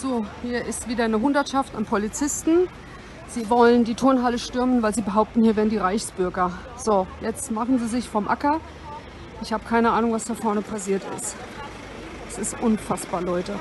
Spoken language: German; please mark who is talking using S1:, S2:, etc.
S1: So, hier ist wieder eine Hundertschaft an Polizisten. Sie wollen die Turnhalle stürmen, weil sie behaupten, hier wären die Reichsbürger. So, jetzt machen sie sich vom Acker. Ich habe keine Ahnung, was da vorne passiert ist. Es ist unfassbar, Leute.